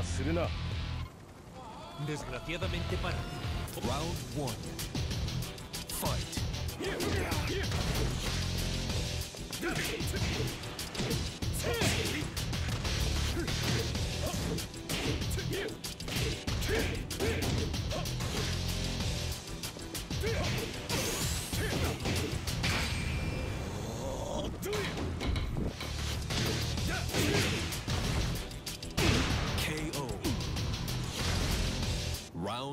はするな Desgraciadamente para ti. Round one. Fight.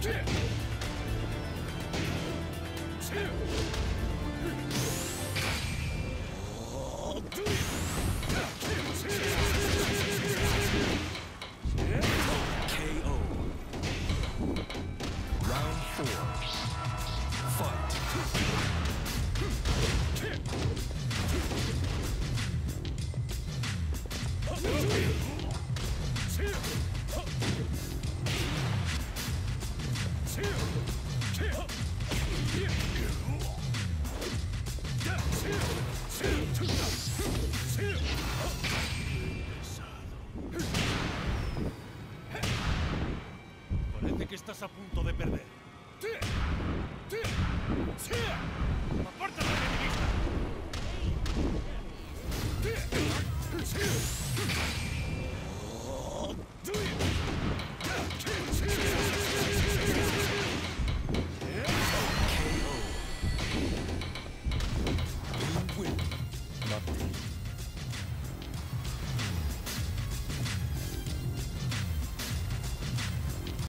KO. Round four. que estás a punto de perder. ¡Apártate de mi vista!